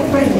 управління.